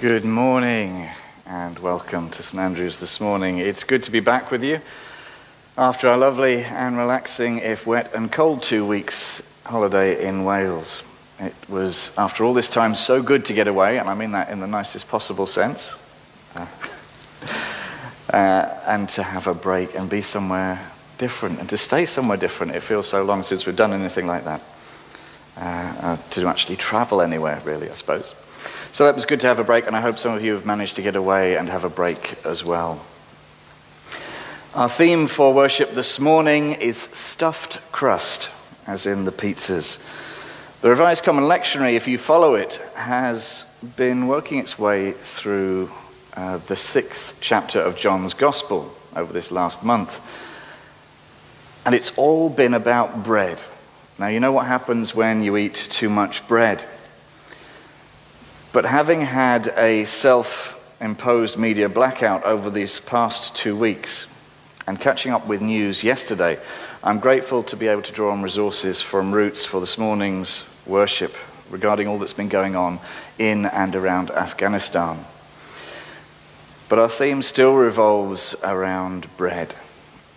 Good morning and welcome to St Andrews this morning. It's good to be back with you after our lovely and relaxing, if wet and cold, two weeks holiday in Wales. It was, after all this time, so good to get away, and I mean that in the nicest possible sense, uh, uh, and to have a break and be somewhere different and to stay somewhere different. It feels so long since we've done anything like that. Uh, uh to actually travel anywhere, really, I suppose. So that was good to have a break, and I hope some of you have managed to get away and have a break as well. Our theme for worship this morning is stuffed crust, as in the pizzas. The Revised Common Lectionary, if you follow it, has been working its way through uh, the sixth chapter of John's Gospel over this last month. And it's all been about bread. Now, you know what happens when you eat too much bread. But having had a self imposed media blackout over these past two weeks and catching up with news yesterday, I'm grateful to be able to draw on resources from Roots for this morning's worship regarding all that's been going on in and around Afghanistan. But our theme still revolves around bread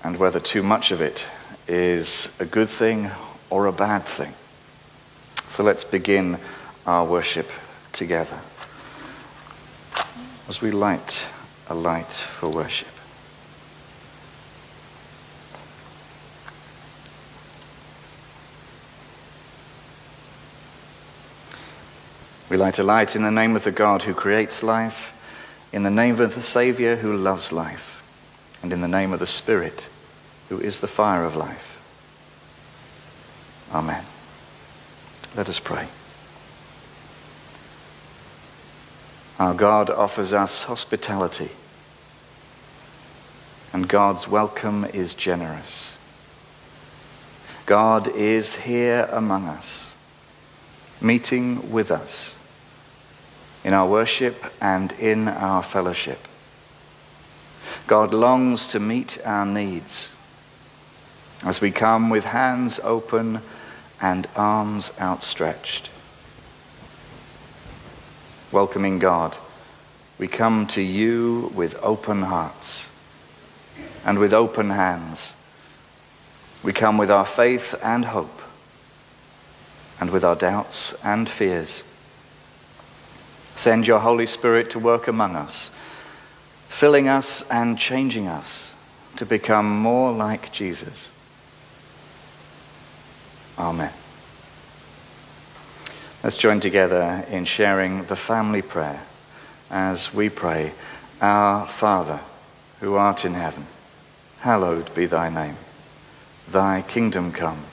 and whether too much of it is a good thing or a bad thing. So let's begin our worship together as we light a light for worship. We light a light in the name of the God who creates life, in the name of the Savior who loves life, and in the name of the Spirit who is the fire of life. Amen. Let us pray. Our God offers us hospitality, and God's welcome is generous. God is here among us, meeting with us in our worship and in our fellowship. God longs to meet our needs as we come with hands open and arms outstretched welcoming God, we come to you with open hearts and with open hands. We come with our faith and hope and with our doubts and fears. Send your Holy Spirit to work among us, filling us and changing us to become more like Jesus. Amen. Let's join together in sharing the family prayer as we pray, Our Father, who art in heaven, hallowed be thy name. Thy kingdom come,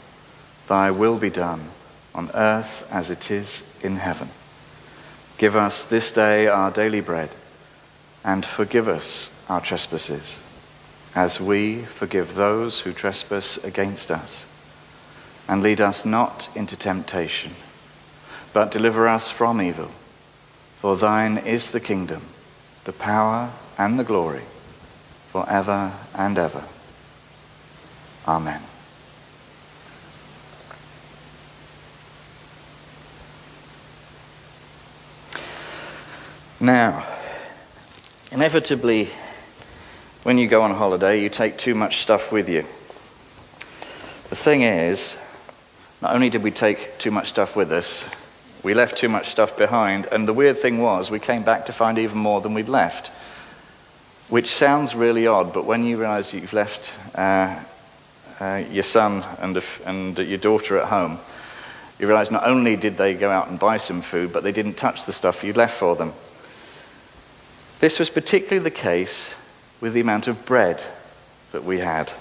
thy will be done, on earth as it is in heaven. Give us this day our daily bread, and forgive us our trespasses, as we forgive those who trespass against us. And lead us not into temptation but deliver us from evil. For thine is the kingdom, the power, and the glory, forever and ever. Amen. Now, inevitably, when you go on holiday, you take too much stuff with you. The thing is, not only did we take too much stuff with us, we left too much stuff behind, and the weird thing was, we came back to find even more than we'd left. Which sounds really odd, but when you realize you've left uh, uh, your son and, and your daughter at home, you realize not only did they go out and buy some food, but they didn't touch the stuff you'd left for them. This was particularly the case with the amount of bread that we had,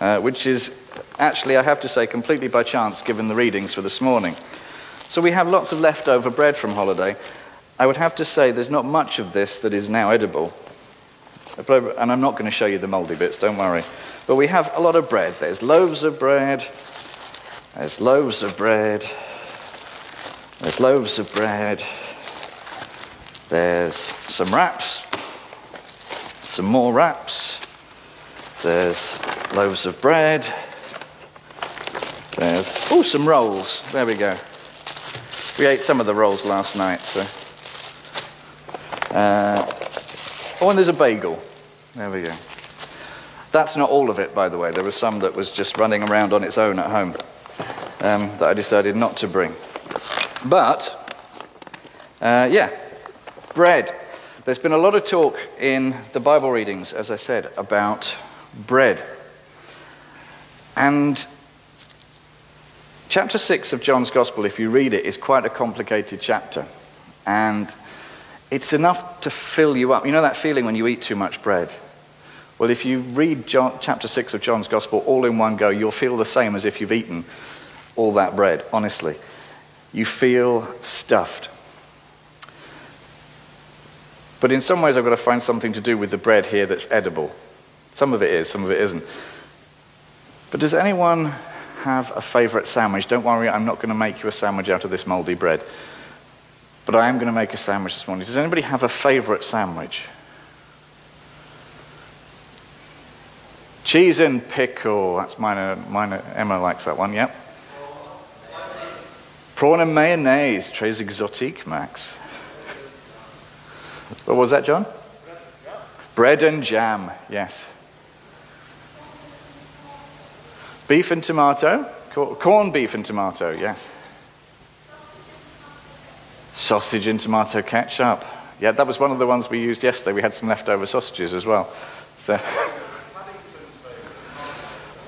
uh, which is actually, I have to say, completely by chance given the readings for this morning. So we have lots of leftover bread from holiday. I would have to say there's not much of this that is now edible. And I'm not going to show you the moldy bits, don't worry. But we have a lot of bread. There's loaves of bread. There's loaves of bread. There's loaves of bread. There's some wraps. Some more wraps. There's loaves of bread. There's, oh, some rolls. There we go. We ate some of the rolls last night, so. Uh, oh, and there's a bagel. There we go. That's not all of it, by the way. There was some that was just running around on its own at home um, that I decided not to bring. But, uh, yeah, bread. There's been a lot of talk in the Bible readings, as I said, about bread. And chapter 6 of John's Gospel, if you read it, is quite a complicated chapter. And it's enough to fill you up. You know that feeling when you eat too much bread? Well, if you read John, chapter 6 of John's Gospel all in one go, you'll feel the same as if you've eaten all that bread, honestly. You feel stuffed. But in some ways, I've got to find something to do with the bread here that's edible. Some of it is, some of it isn't. But does anyone have a favorite sandwich? Don't worry, I'm not going to make you a sandwich out of this moldy bread. But I am going to make a sandwich this morning. Does anybody have a favorite sandwich? Cheese and pickle. That's mine. Uh, mine uh, Emma likes that one, yep. Prawn and mayonnaise. Très exotique, Max. What was that, John? Bread and jam, yes. Beef and tomato. Corned beef and tomato, yes. Sausage and tomato ketchup. Yeah, that was one of the ones we used yesterday. We had some leftover sausages as well. So.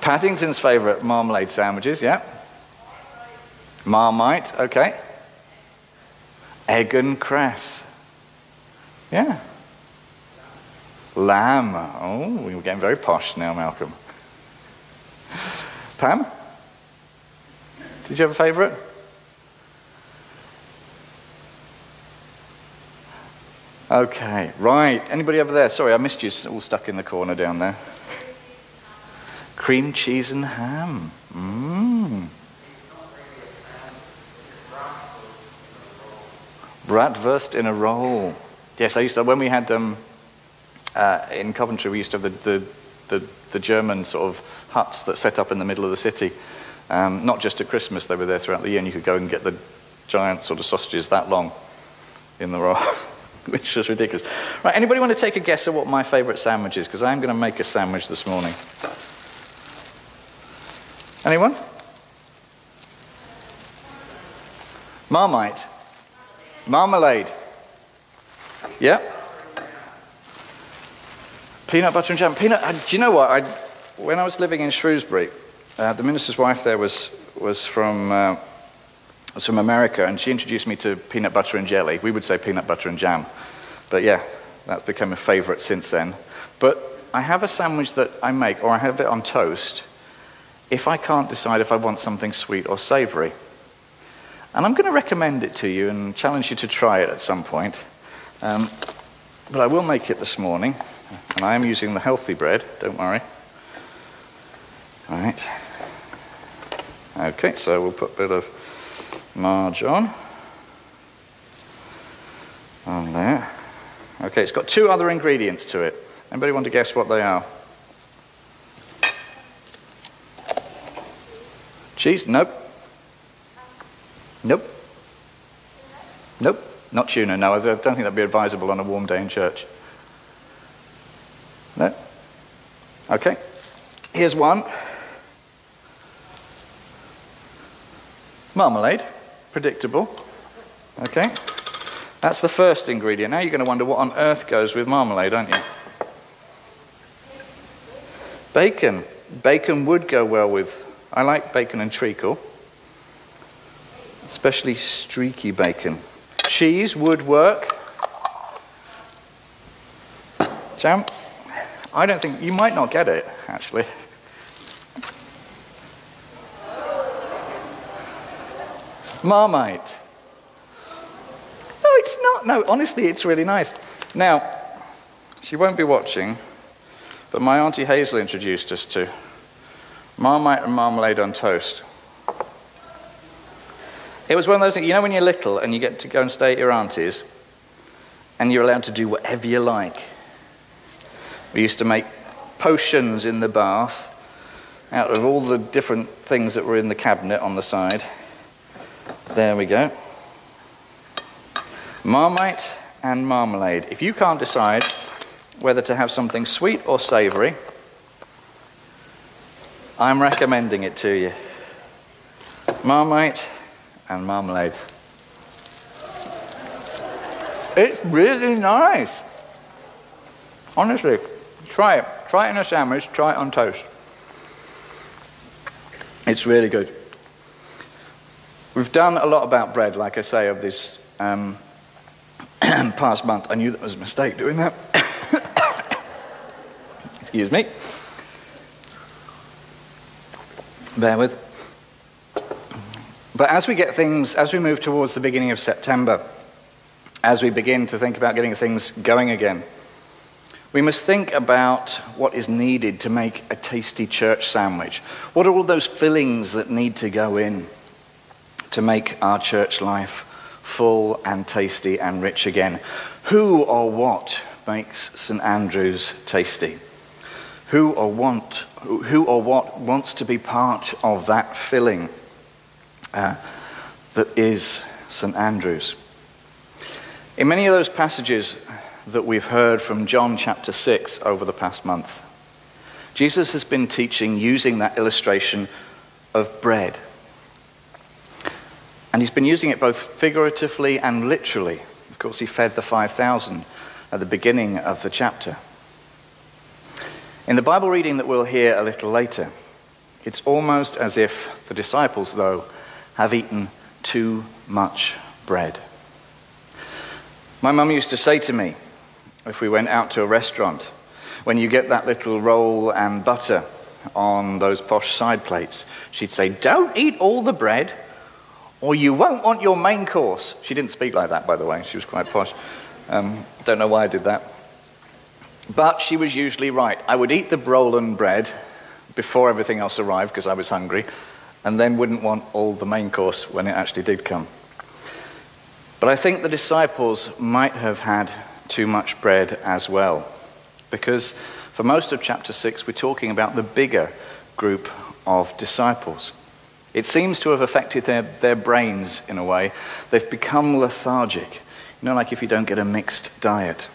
Paddington's favourite marmalade sandwiches, yeah. Marmite, okay. Egg and cress. Yeah. Lamb. Oh, we're getting very posh now, Malcolm. Pam? Did you have a favourite? Okay, right. Anybody over there? Sorry, I missed you all stuck in the corner down there. Cream cheese and ham. Mmm. Bratwurst in a roll. Yes, I used to, when we had um, uh, in Coventry, we used to have the, the, the, the, German sort of huts that set up in the middle of the city. Um, not just at Christmas, they were there throughout the year, and you could go and get the giant sort of sausages that long in the roll, which was ridiculous. Right, anybody want to take a guess at what my favourite sandwich is? Because I'm going to make a sandwich this morning. Anyone? Marmite. Marmalade. Yeah? Peanut butter and jam. Peanut, uh, do you know what? I, when I was living in Shrewsbury, uh, the minister's wife there was, was, from, uh, was from America, and she introduced me to peanut butter and jelly. We would say peanut butter and jam. But yeah, that's become a favorite since then. But I have a sandwich that I make, or I have it on toast, if I can't decide if I want something sweet or savory. And I'm going to recommend it to you and challenge you to try it at some point. Um, but I will make it this morning. And I am using the healthy bread, don't worry. Right. Okay, so we'll put a bit of marge on. On there. Okay, it's got two other ingredients to it. Anybody want to guess what they are? Cheese? Nope. Nope. Nope. Not tuna, no. I don't think that'd be advisable on a warm day in church. No? Okay. Here's one. Marmalade. Predictable. Okay. That's the first ingredient. Now you're going to wonder what on earth goes with marmalade, aren't you? Bacon. Bacon would go well with I like bacon and treacle, especially streaky bacon. Cheese would work. Jam? I don't think, you might not get it, actually. Marmite. No, it's not. No, honestly, it's really nice. Now, she won't be watching, but my Auntie Hazel introduced us to Marmite and marmalade on toast. It was one of those things, you know, when you're little and you get to go and stay at your auntie's and you're allowed to do whatever you like. We used to make potions in the bath out of all the different things that were in the cabinet on the side. There we go. Marmite and marmalade. If you can't decide whether to have something sweet or savory, I'm recommending it to you. Marmite and marmalade. It's really nice. Honestly, try it. Try it in a sandwich, try it on toast. It's really good. We've done a lot about bread, like I say, of this um, past month. I knew that was a mistake doing that. Excuse me. Bear with. But as we get things, as we move towards the beginning of September, as we begin to think about getting things going again, we must think about what is needed to make a tasty church sandwich. What are all those fillings that need to go in to make our church life full and tasty and rich again? Who or what makes St. Andrew's tasty? Who or, want, who or what wants to be part of that filling uh, that is St. Andrew's? In many of those passages, that we've heard from John chapter 6 over the past month. Jesus has been teaching using that illustration of bread. And he's been using it both figuratively and literally. Of course, he fed the 5,000 at the beginning of the chapter. In the Bible reading that we'll hear a little later, it's almost as if the disciples, though, have eaten too much bread. My mum used to say to me, if we went out to a restaurant, when you get that little roll and butter on those posh side plates, she'd say, Don't eat all the bread, or you won't want your main course. She didn't speak like that, by the way. She was quite posh. Um, don't know why I did that. But she was usually right. I would eat the roll and bread before everything else arrived because I was hungry, and then wouldn't want all the main course when it actually did come. But I think the disciples might have had too much bread as well. Because for most of chapter 6, we're talking about the bigger group of disciples. It seems to have affected their, their brains in a way. They've become lethargic, you know, like if you don't get a mixed diet.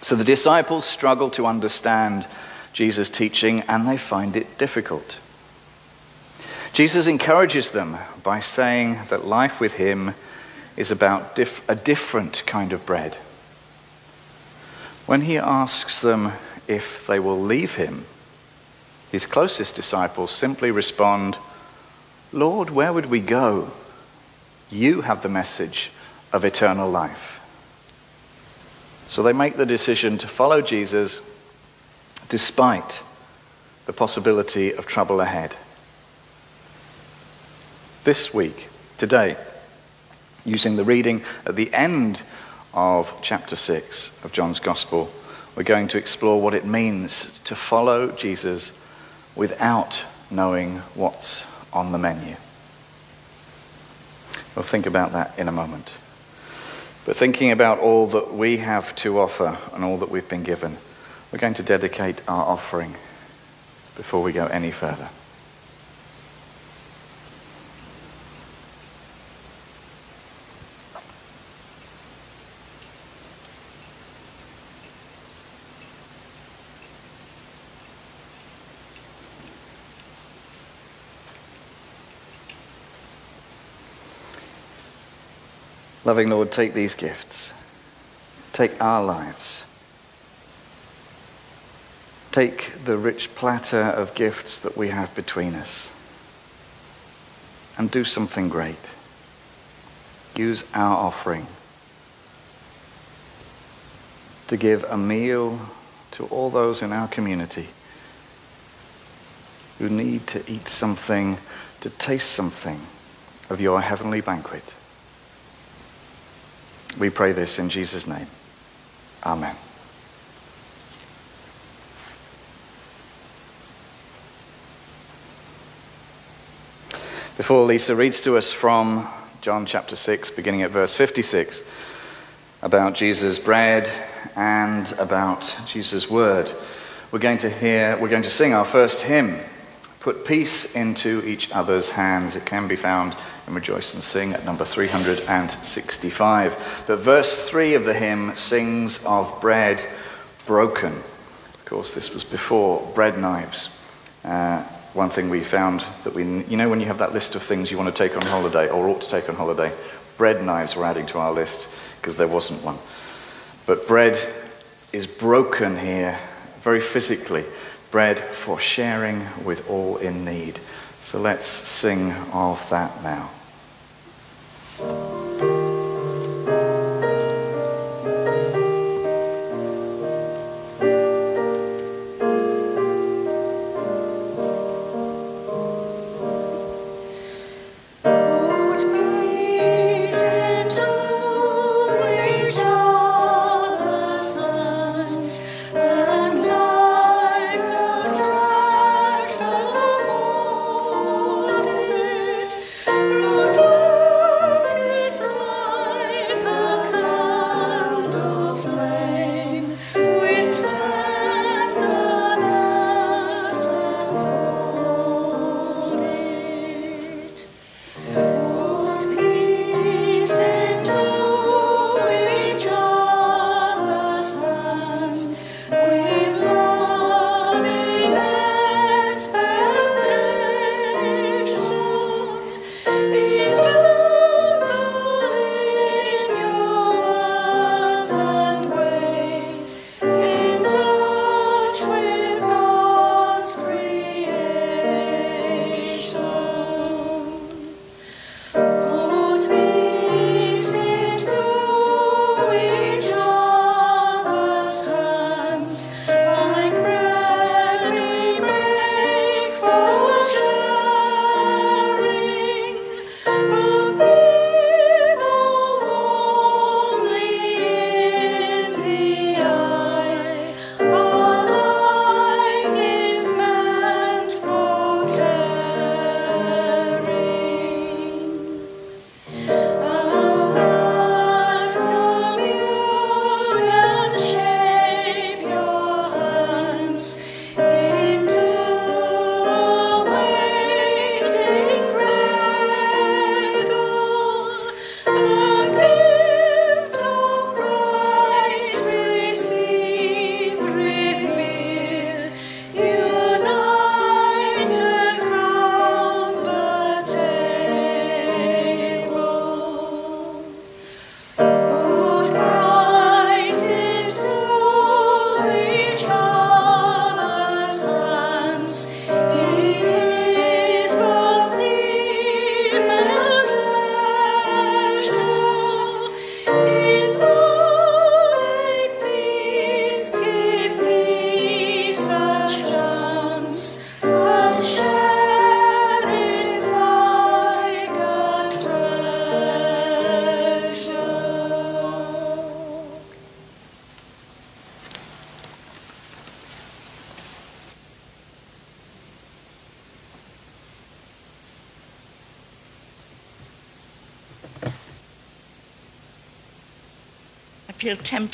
So the disciples struggle to understand Jesus' teaching and they find it difficult. Jesus encourages them by saying that life with him is about dif- a different kind of bread when he asks them if they will leave him, his closest disciples simply respond, Lord, where would we go? You have the message of eternal life. So they make the decision to follow Jesus despite the possibility of trouble ahead. This week, today, using the reading at the end of chapter 6 of John's Gospel, we're going to explore what it means to follow Jesus without knowing what's on the menu. We'll think about that in a moment. But thinking about all that we have to offer and all that we've been given, we're going to dedicate our offering before we go any further. Loving Lord, take these gifts. Take our lives. Take the rich platter of gifts that we have between us and do something great. Use our offering to give a meal to all those in our community who need to eat something, to taste something of your heavenly banquet. We pray this in Jesus' name. Amen. Before Lisa reads to us from John chapter 6, beginning at verse 56, about Jesus' bread and about Jesus' word, we're going to hear, we're going to sing our first hymn Put peace into each other's hands. It can be found in Rejoice and Sing at number 365. But verse 3 of the hymn sings of bread broken. Of course, this was before bread knives. Uh, one thing we found that we, you know, when you have that list of things you want to take on holiday or ought to take on holiday, bread knives were adding to our list because there wasn't one. But bread is broken here, very physically. Bread for sharing with all in need. So let's sing of that now.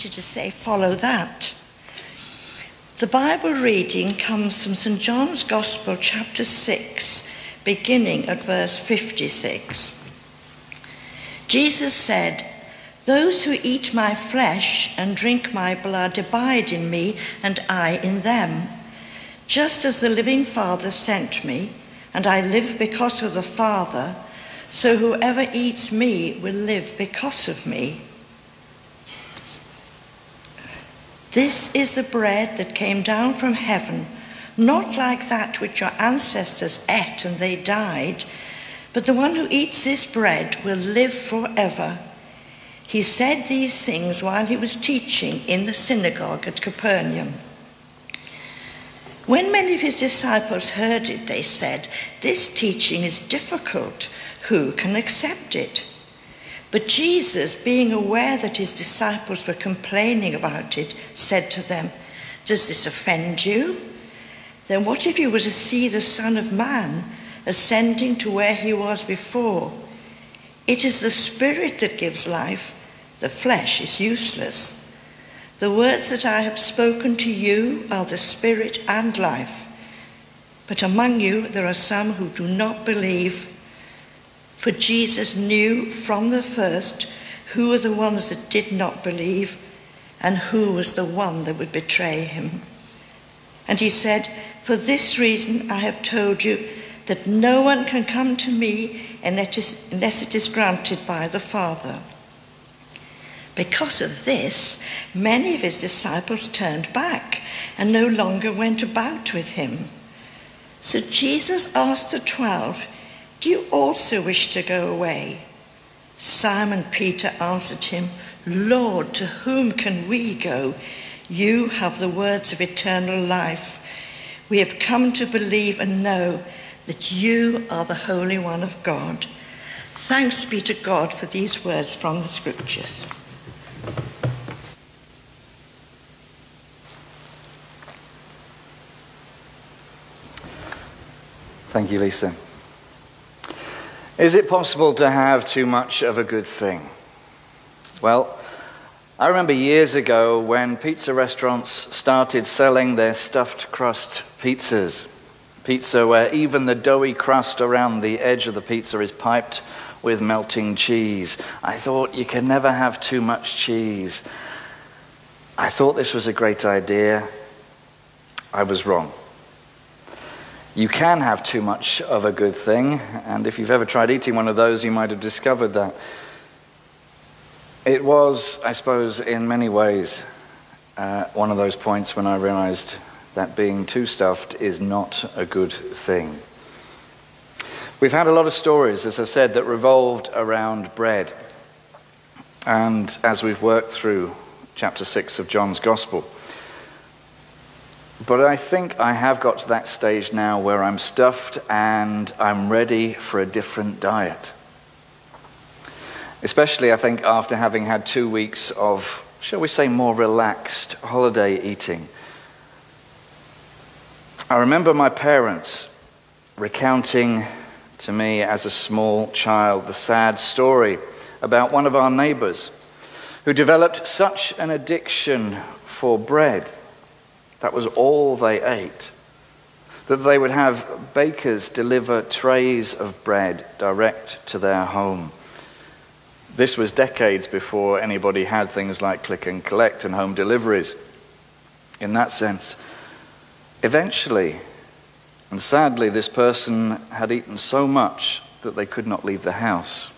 To say, follow that. The Bible reading comes from St. John's Gospel, chapter 6, beginning at verse 56. Jesus said, Those who eat my flesh and drink my blood abide in me, and I in them. Just as the living Father sent me, and I live because of the Father, so whoever eats me will live because of me. This is the bread that came down from heaven, not like that which your ancestors ate and they died, but the one who eats this bread will live forever. He said these things while he was teaching in the synagogue at Capernaum. When many of his disciples heard it, they said, This teaching is difficult. Who can accept it? But Jesus, being aware that his disciples were complaining about it, said to them, Does this offend you? Then what if you were to see the Son of Man ascending to where he was before? It is the Spirit that gives life, the flesh is useless. The words that I have spoken to you are the Spirit and life. But among you there are some who do not believe. For Jesus knew from the first who were the ones that did not believe and who was the one that would betray him. And he said, For this reason I have told you that no one can come to me unless it is granted by the Father. Because of this, many of his disciples turned back and no longer went about with him. So Jesus asked the twelve, Do you also wish to go away? Simon Peter answered him, Lord, to whom can we go? You have the words of eternal life. We have come to believe and know that you are the Holy One of God. Thanks be to God for these words from the Scriptures. Thank you, Lisa. Is it possible to have too much of a good thing? Well, I remember years ago when pizza restaurants started selling their stuffed crust pizzas. Pizza where even the doughy crust around the edge of the pizza is piped with melting cheese. I thought you can never have too much cheese. I thought this was a great idea. I was wrong. You can have too much of a good thing, and if you've ever tried eating one of those, you might have discovered that. It was, I suppose, in many ways, uh, one of those points when I realized that being too stuffed is not a good thing. We've had a lot of stories, as I said, that revolved around bread. And as we've worked through chapter 6 of John's Gospel, but I think I have got to that stage now where I'm stuffed and I'm ready for a different diet. Especially, I think, after having had two weeks of, shall we say, more relaxed holiday eating. I remember my parents recounting to me as a small child the sad story about one of our neighbors who developed such an addiction for bread that was all they ate. That they would have bakers deliver trays of bread direct to their home. This was decades before anybody had things like click and collect and home deliveries. In that sense, eventually, and sadly, this person had eaten so much that they could not leave the house.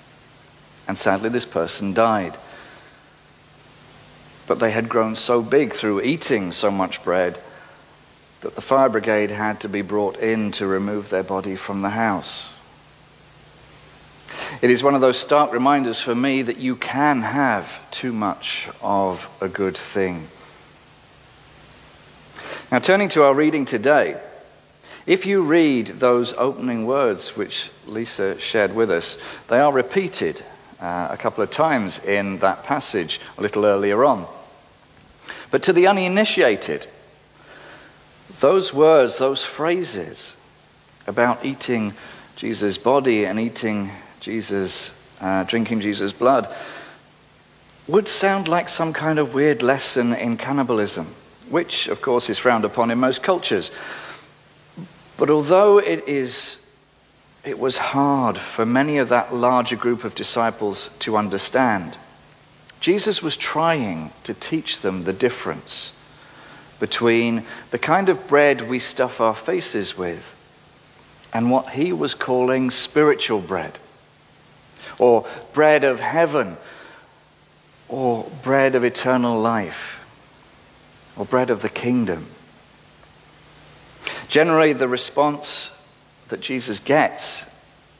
And sadly, this person died. But they had grown so big through eating so much bread that the fire brigade had to be brought in to remove their body from the house. It is one of those stark reminders for me that you can have too much of a good thing. Now, turning to our reading today, if you read those opening words which Lisa shared with us, they are repeated uh, a couple of times in that passage a little earlier on. But to the uninitiated, those words, those phrases about eating Jesus' body and eating Jesus, uh, drinking Jesus' blood, would sound like some kind of weird lesson in cannibalism, which, of course, is frowned upon in most cultures. But although it is it was hard for many of that larger group of disciples to understand. Jesus was trying to teach them the difference between the kind of bread we stuff our faces with and what he was calling spiritual bread, or bread of heaven, or bread of eternal life, or bread of the kingdom. Generally, the response that Jesus gets,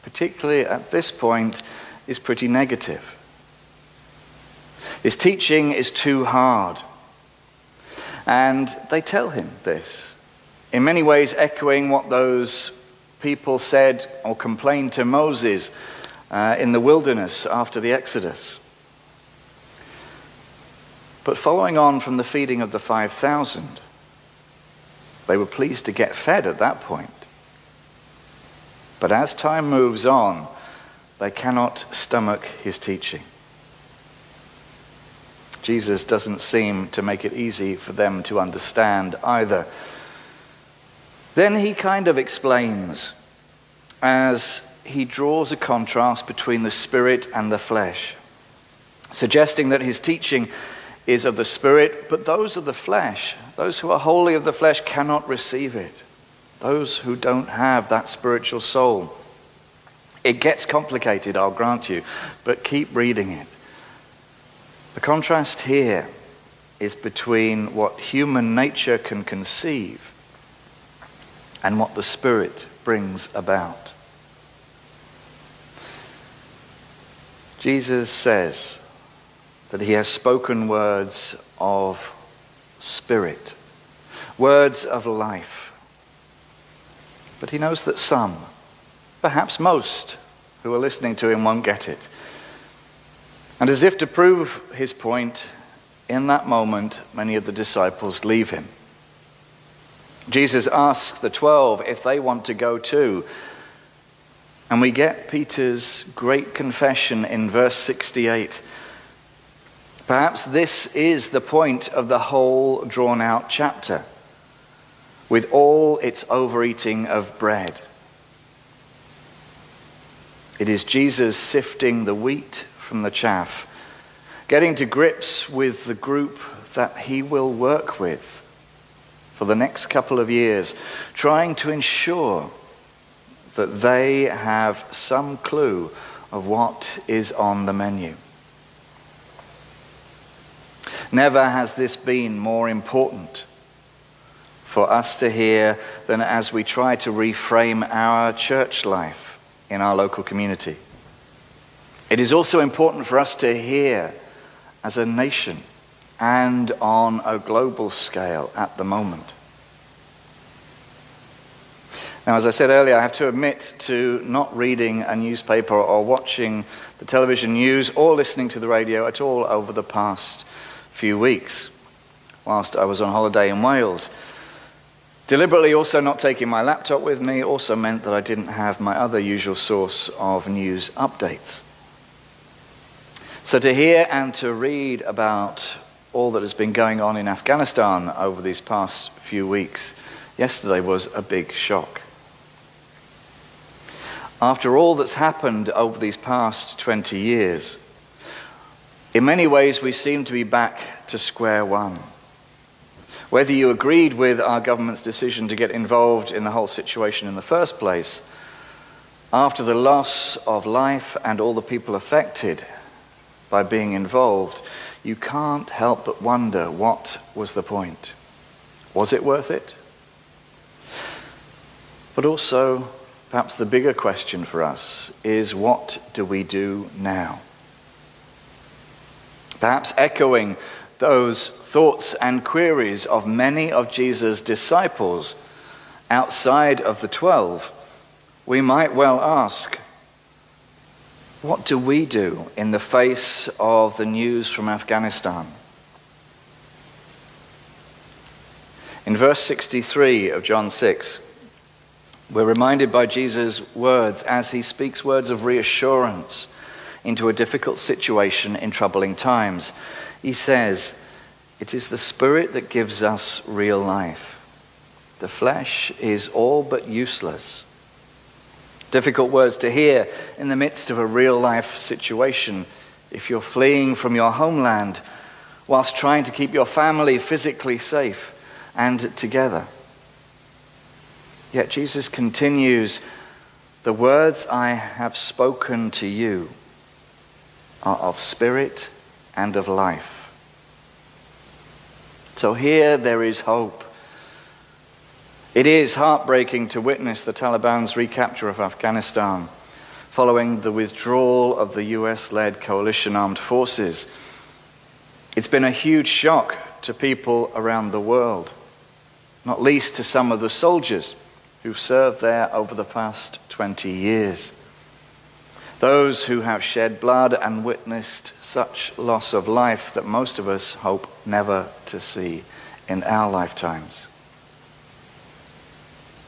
particularly at this point, is pretty negative. His teaching is too hard. And they tell him this, in many ways echoing what those people said or complained to Moses uh, in the wilderness after the Exodus. But following on from the feeding of the 5,000, they were pleased to get fed at that point. But as time moves on, they cannot stomach his teaching. Jesus doesn't seem to make it easy for them to understand either. Then he kind of explains as he draws a contrast between the spirit and the flesh, suggesting that his teaching is of the spirit, but those of the flesh, those who are wholly of the flesh, cannot receive it. Those who don't have that spiritual soul. It gets complicated, I'll grant you, but keep reading it. The contrast here is between what human nature can conceive and what the Spirit brings about. Jesus says that he has spoken words of spirit, words of life. But he knows that some, perhaps most, who are listening to him won't get it. And as if to prove his point, in that moment, many of the disciples leave him. Jesus asks the twelve if they want to go too. And we get Peter's great confession in verse 68. Perhaps this is the point of the whole drawn out chapter, with all its overeating of bread. It is Jesus sifting the wheat from the chaff, getting to grips with the group that he will work with for the next couple of years, trying to ensure that they have some clue of what is on the menu. Never has this been more important for us to hear than as we try to reframe our church life in our local community. It is also important for us to hear as a nation and on a global scale at the moment. Now, as I said earlier, I have to admit to not reading a newspaper or watching the television news or listening to the radio at all over the past few weeks whilst I was on holiday in Wales. Deliberately also not taking my laptop with me also meant that I didn't have my other usual source of news updates. So to hear and to read about all that has been going on in Afghanistan over these past few weeks yesterday was a big shock. After all that's happened over these past 20 years, in many ways we seem to be back to square one. Whether you agreed with our government's decision to get involved in the whole situation in the first place, after the loss of life and all the people affected by being involved, you can't help but wonder what was the point. Was it worth it? But also, Perhaps the bigger question for us is what do we do now? Perhaps echoing those thoughts and queries of many of Jesus' disciples outside of the twelve, we might well ask what do we do in the face of the news from Afghanistan? In verse 63 of John 6, we're reminded by Jesus' words as he speaks words of reassurance into a difficult situation in troubling times. He says, It is the Spirit that gives us real life. The flesh is all but useless. Difficult words to hear in the midst of a real life situation if you're fleeing from your homeland whilst trying to keep your family physically safe and together. Yet Jesus continues, The words I have spoken to you are of spirit and of life. So here there is hope. It is heartbreaking to witness the Taliban's recapture of Afghanistan following the withdrawal of the US led coalition armed forces. It's been a huge shock to people around the world, not least to some of the soldiers who've served there over the past 20 years. Those who have shed blood and witnessed such loss of life that most of us hope never to see in our lifetimes.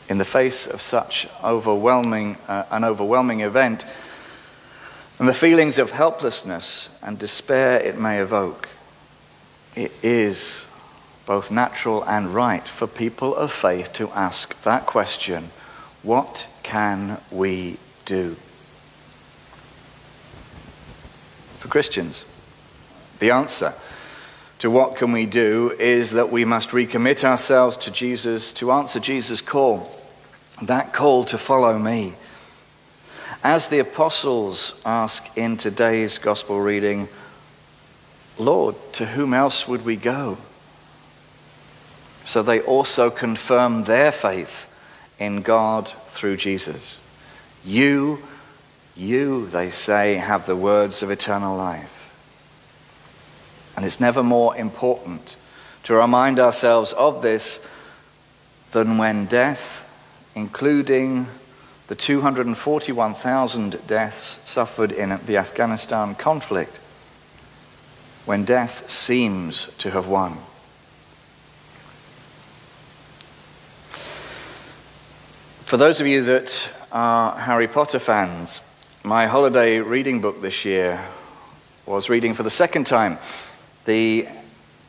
In the face of such overwhelming, uh, an overwhelming event, and the feelings of helplessness and despair it may evoke, it is both natural and right, for people of faith to ask that question what can we do? For Christians, the answer to what can we do is that we must recommit ourselves to Jesus to answer Jesus' call, that call to follow me. As the apostles ask in today's gospel reading, Lord, to whom else would we go? So they also confirm their faith in God through Jesus. You, you, they say, have the words of eternal life. And it's never more important to remind ourselves of this than when death, including the 241,000 deaths suffered in the Afghanistan conflict, when death seems to have won. For those of you that are Harry Potter fans, my holiday reading book this year was reading for the second time the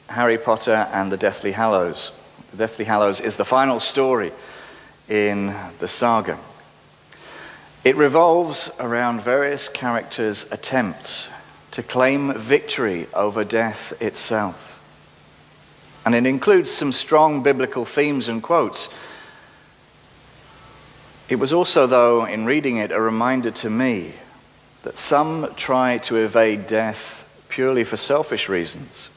Harry Potter and the Deathly Hallows. The Deathly Hallows is the final story in the saga. It revolves around various characters' attempts to claim victory over death itself. And it includes some strong biblical themes and quotes. It was also, though, in reading it, a reminder to me that some try to evade death purely for selfish reasons,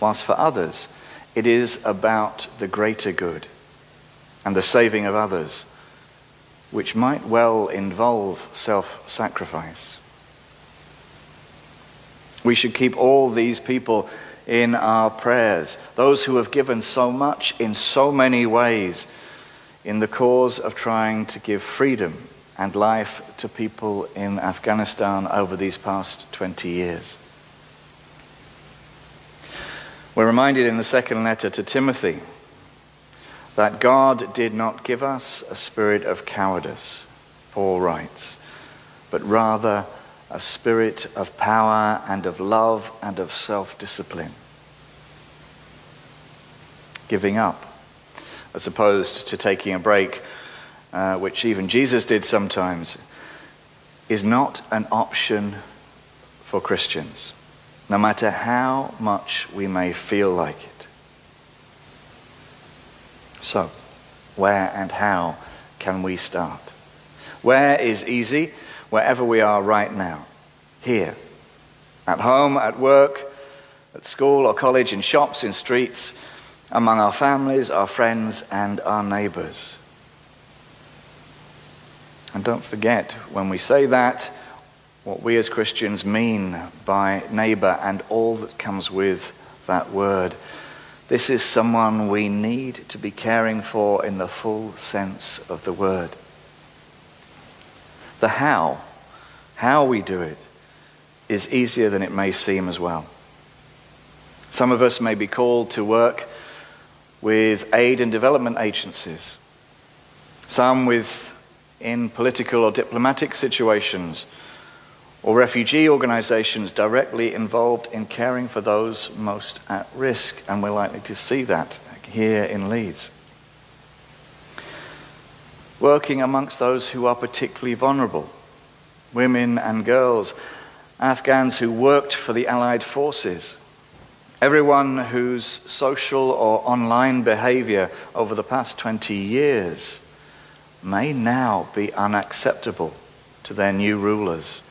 whilst for others, it is about the greater good and the saving of others, which might well involve self sacrifice. We should keep all these people in our prayers, those who have given so much in so many ways in the cause of trying to give freedom and life to people in Afghanistan over these past 20 years. We're reminded in the second letter to Timothy that God did not give us a spirit of cowardice, Paul writes, but rather a spirit of power and of love and of self discipline. Giving up, as opposed to taking a break, uh, which even Jesus did sometimes, is not an option for Christians, no matter how much we may feel like it. So, where and how can we start? Where is easy? wherever we are right now, here, at home, at work, at school or college, in shops, in streets, among our families, our friends, and our neighbors. And don't forget, when we say that, what we as Christians mean by neighbor and all that comes with that word. This is someone we need to be caring for in the full sense of the word. The how, how we do it, is easier than it may seem as well. Some of us may be called to work with aid and development agencies, some with in political or diplomatic situations, or refugee organizations directly involved in caring for those most at risk, and we're likely to see that here in Leeds. Working amongst those who are particularly vulnerable women and girls, Afghans who worked for the Allied forces, everyone whose social or online behavior over the past 20 years may now be unacceptable to their new rulers.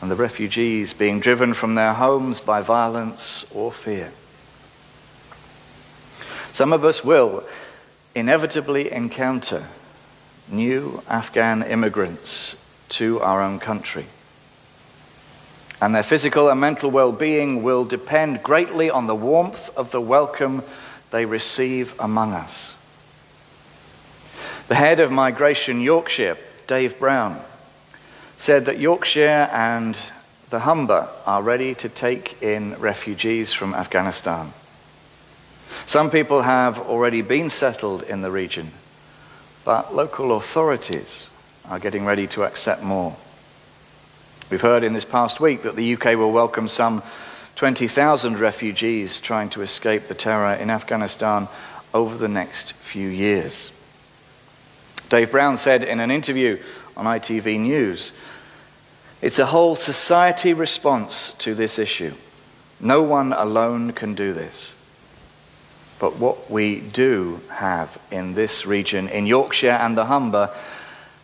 And the refugees being driven from their homes by violence or fear. Some of us will inevitably encounter new Afghan immigrants to our own country. And their physical and mental well being will depend greatly on the warmth of the welcome they receive among us. The head of Migration Yorkshire, Dave Brown, said that Yorkshire and the Humber are ready to take in refugees from Afghanistan. Some people have already been settled in the region, but local authorities are getting ready to accept more. We've heard in this past week that the UK will welcome some 20,000 refugees trying to escape the terror in Afghanistan over the next few years. Dave Brown said in an interview on ITV News it's a whole society response to this issue. No one alone can do this. But what we do have in this region, in Yorkshire and the Humber,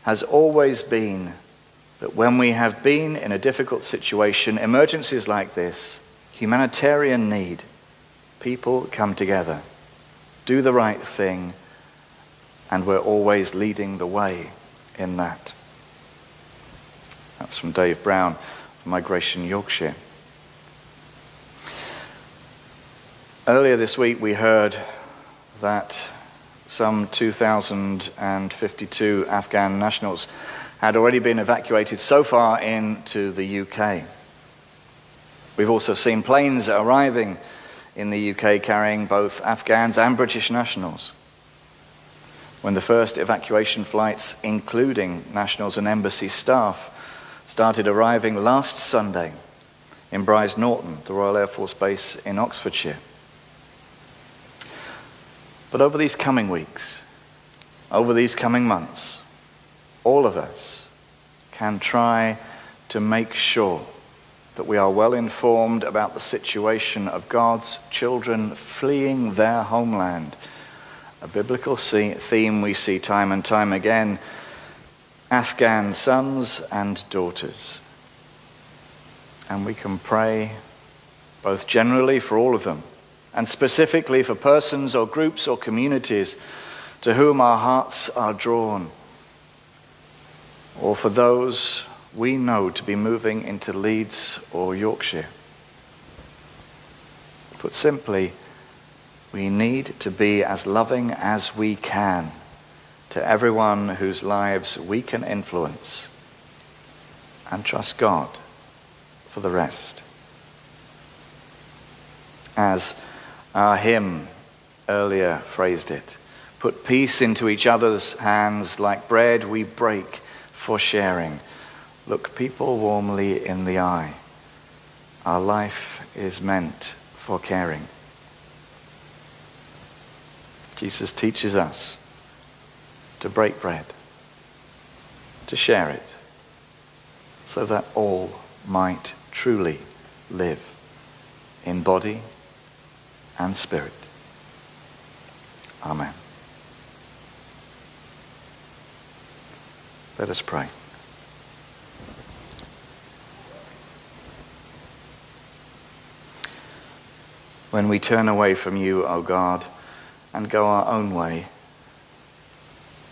has always been that when we have been in a difficult situation, emergencies like this, humanitarian need, people come together, do the right thing, and we're always leading the way in that. That's from Dave Brown, Migration Yorkshire. Earlier this week, we heard that some 2,052 Afghan nationals had already been evacuated so far into the UK. We've also seen planes arriving in the UK carrying both Afghans and British nationals. When the first evacuation flights, including nationals and embassy staff, started arriving last Sunday in Brize Norton, the Royal Air Force Base in Oxfordshire. But over these coming weeks, over these coming months, all of us can try to make sure that we are well informed about the situation of God's children fleeing their homeland. A biblical theme we see time and time again Afghan sons and daughters. And we can pray both generally for all of them and specifically for persons or groups or communities to whom our hearts are drawn, or for those we know to be moving into Leeds or Yorkshire. Put simply, we need to be as loving as we can to everyone whose lives we can influence and trust God for the rest. As our hymn earlier phrased it. Put peace into each other's hands like bread we break for sharing. Look people warmly in the eye. Our life is meant for caring. Jesus teaches us to break bread, to share it, so that all might truly live in body and spirit. Amen. Let us pray. When we turn away from you, O God, and go our own way,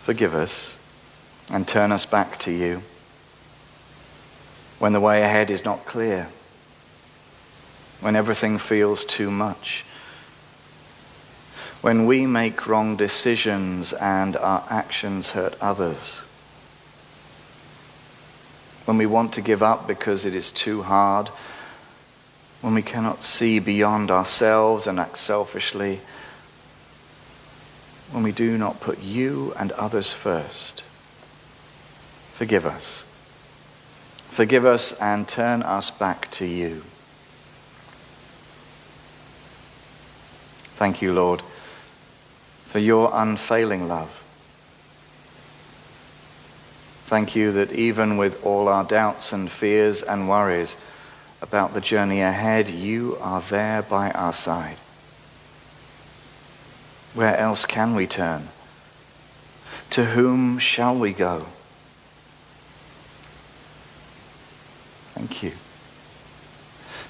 forgive us and turn us back to you. When the way ahead is not clear, when everything feels too much, when we make wrong decisions and our actions hurt others, when we want to give up because it is too hard, when we cannot see beyond ourselves and act selfishly, when we do not put you and others first. Forgive us. Forgive us and turn us back to you. Thank you, Lord for your unfailing love. Thank you that even with all our doubts and fears and worries about the journey ahead, you are there by our side. Where else can we turn? To whom shall we go? Thank you.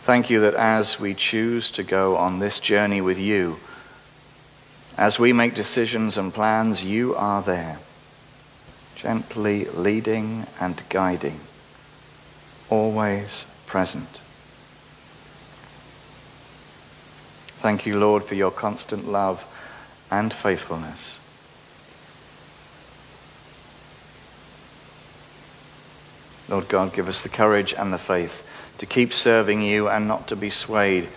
Thank you that as we choose to go on this journey with you, as we make decisions and plans, you are there, gently leading and guiding, always present. Thank you, Lord, for your constant love and faithfulness. Lord God, give us the courage and the faith to keep serving you and not to be swayed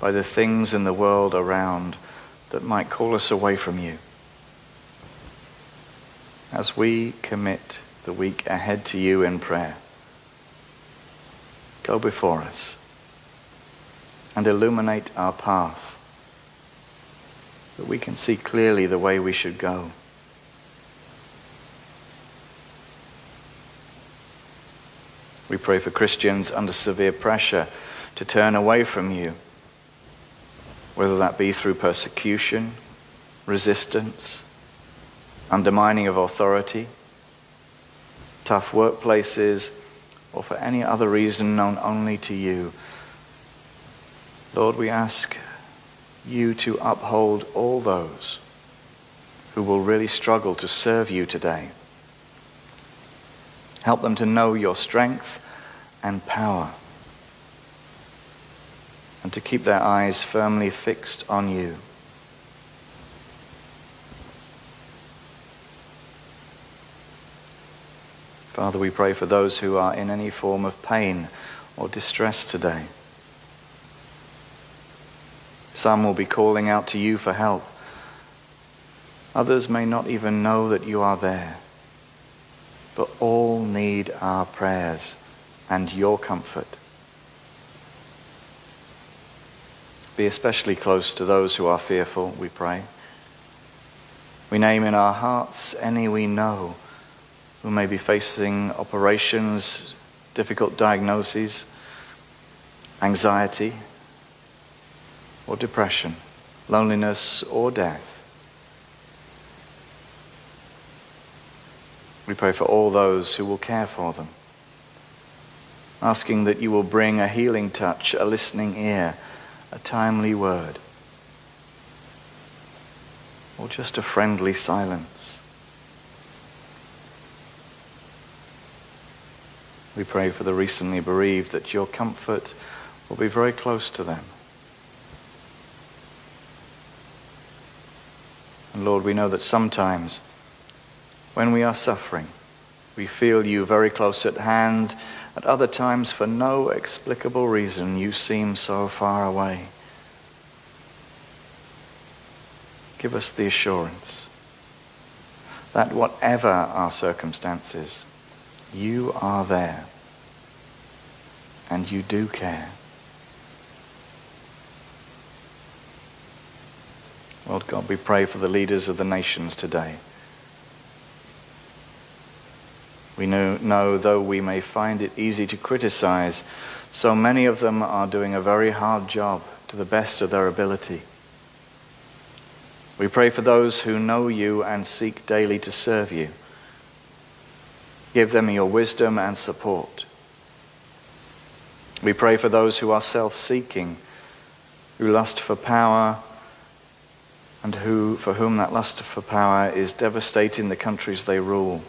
by the things in the world around that might call us away from you. As we commit the week ahead to you in prayer, go before us. and illuminate our path, that we can see clearly the way we should go. We pray for Christians under severe pressure to turn away from you, whether that be through persecution, resistance, undermining of authority, tough workplaces, or for any other reason known only to you. Lord, we ask you to uphold all those who will really struggle to serve you today. Help them to know your strength and power and to keep their eyes firmly fixed on you. Father, we pray for those who are in any form of pain or distress today. Some will be calling out to you for help. Others may not even know that you are there. But all need our prayers and your comfort. Be especially close to those who are fearful, we pray. We name in our hearts any we know who may be facing operations, difficult diagnoses, anxiety, or depression, loneliness, or death. We pray for all those who will care for them, asking that you will bring a healing touch, a listening ear, a timely word, or just a friendly silence. We pray for the recently bereaved that your comfort will be very close to them. And Lord, we know that sometimes when we are suffering, we feel you very close at hand. At other times, for no explicable reason, you seem so far away. Give us the assurance that whatever our circumstances, you are there and you do care. Lord God, we pray for the leaders of the nations today. We know, know, though we may find it easy to criticize, so many of them are doing a very hard job to the best of their ability. We pray for those who know you and seek daily to serve you. Give them your wisdom and support. We pray for those who are self seeking, who lust for power, and who, for whom that lust for power is devastating the countries they rule.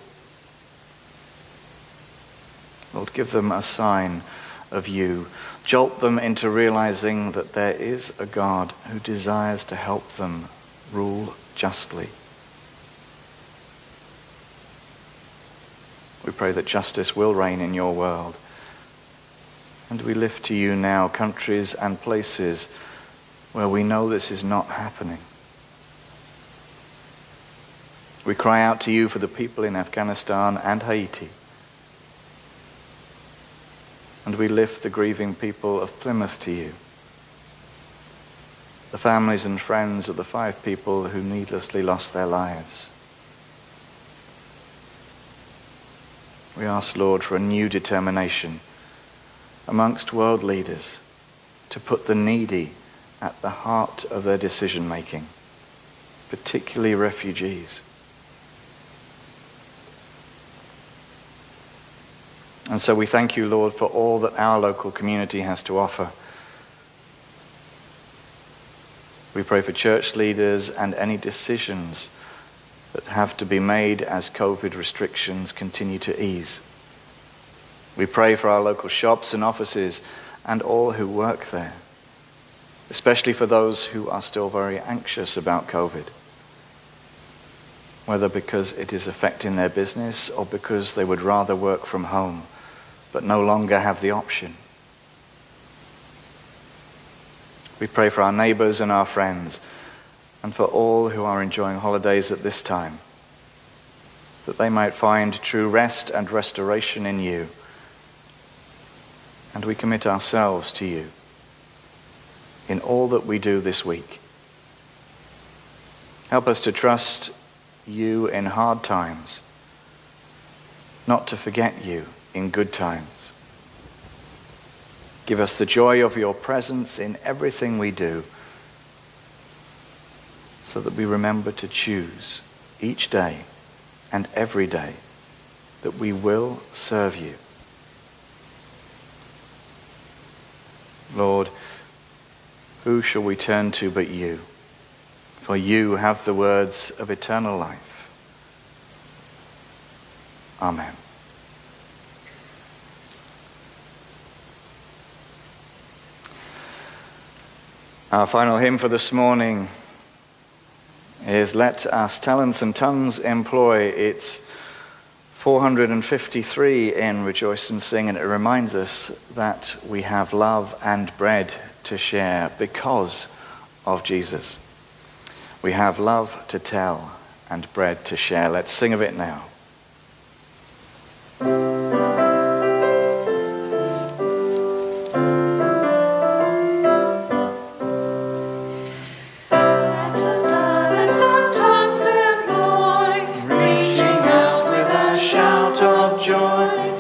Lord, give them a sign of you. Jolt them into realizing that there is a God who desires to help them rule justly. We pray that justice will reign in your world. And we lift to you now countries and places where we know this is not happening. We cry out to you for the people in Afghanistan and Haiti. And we lift the grieving people of Plymouth to you. The families and friends of the five people who needlessly lost their lives. We ask, Lord, for a new determination amongst world leaders to put the needy at the heart of their decision making, particularly refugees. And so we thank you, Lord, for all that our local community has to offer. We pray for church leaders and any decisions that have to be made as COVID restrictions continue to ease. We pray for our local shops and offices and all who work there, especially for those who are still very anxious about COVID, whether because it is affecting their business or because they would rather work from home but no longer have the option. We pray for our neighbors and our friends and for all who are enjoying holidays at this time, that they might find true rest and restoration in you. And we commit ourselves to you. in all that we do this week. Help us to trust you in hard times, not to forget you in good times. Give us the joy of your presence in everything we do so that we remember to choose each day and every day that we will serve you. Lord, who shall we turn to but you? For you have the words of eternal life. Amen. Our final hymn for this morning is Let Us Talents and Tongues Employ. It's 453 in Rejoice and Sing, and it reminds us that we have love and bread to share because of Jesus. We have love to tell and bread to share. Let's sing of it now. For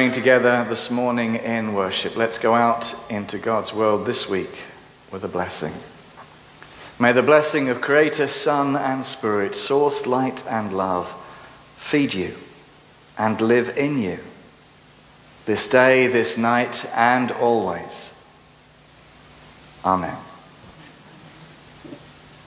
joining together this morning in worship. Let's go out into God's world this week with a blessing. May the blessing of Creator, Son, and Spirit, source, light, and love, feed you and live in you this day, this night, and always. Amen.